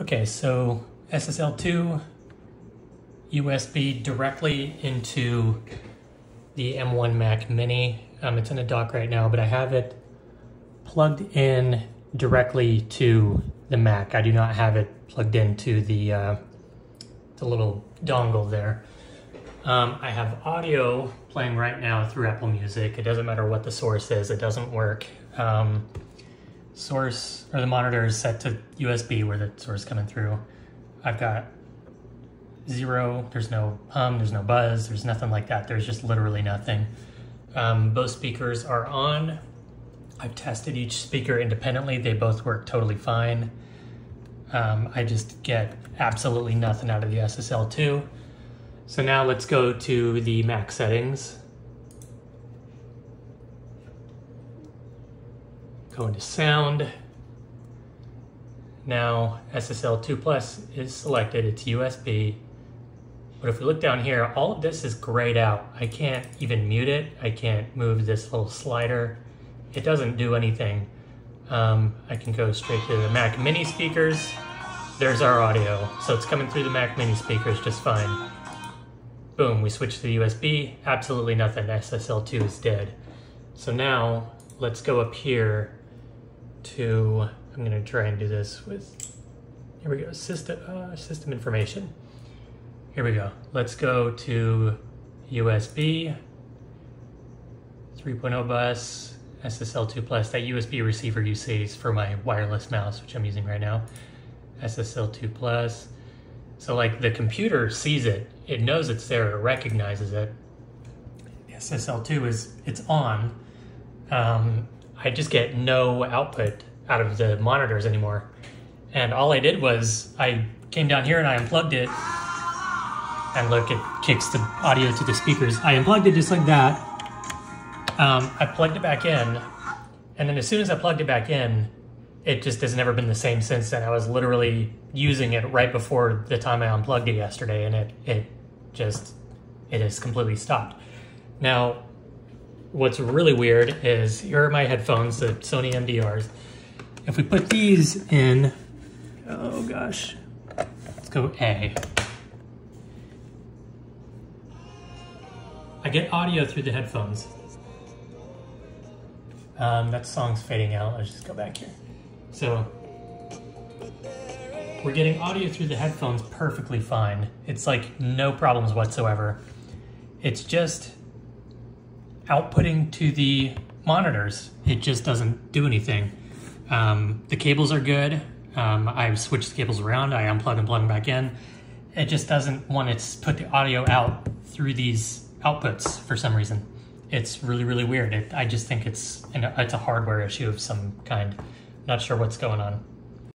Okay, so SSL2 USB directly into the M1 Mac Mini. Um, it's in a dock right now, but I have it plugged in directly to the Mac. I do not have it plugged into the, uh, the little dongle there. Um, I have audio playing right now through Apple Music. It doesn't matter what the source is, it doesn't work. Um, source, or the monitor is set to USB where the source is coming through. I've got zero, there's no hum, there's no buzz, there's nothing like that. There's just literally nothing. Um, both speakers are on. I've tested each speaker independently. They both work totally fine. Um, I just get absolutely nothing out of the SSL2. So now let's go to the Mac settings. Go into sound. Now SSL2 Plus is selected, it's USB. But if we look down here, all of this is grayed out. I can't even mute it. I can't move this little slider. It doesn't do anything. Um, I can go straight to the Mac Mini speakers. There's our audio. So it's coming through the Mac Mini speakers just fine. Boom, we switch to the USB. Absolutely nothing. SSL2 is dead. So now let's go up here to, I'm gonna try and do this with, here we go, system, uh, system information. Here we go. Let's go to USB, 3.0 bus, SSL2 plus, that USB receiver you see is for my wireless mouse, which I'm using right now. SSL2 plus. So like the computer sees it, it knows it's there, it recognizes it. SSL2 is, it's on. Um, I just get no output out of the monitors anymore. And all I did was I came down here and I unplugged it and look, it kicks the audio to the speakers. I unplugged it just like that. Um, I plugged it back in, and then as soon as I plugged it back in, it just has never been the same since then. I was literally using it right before the time I unplugged it yesterday, and it it just it has completely stopped. Now, what's really weird is here are my headphones, the Sony MDRs. If we put these in, oh gosh, let's go A. I get audio through the headphones. Um, that song's fading out. Let's just go back here. So we're getting audio through the headphones perfectly fine. It's like no problems whatsoever. It's just outputting to the monitors. It just doesn't do anything. Um, the cables are good. Um, I've switched the cables around. I unplug and plug them back in. It just doesn't want to put the audio out through these outputs for some reason. It's really, really weird. It, I just think it's, it's a hardware issue of some kind. Not sure what's going on.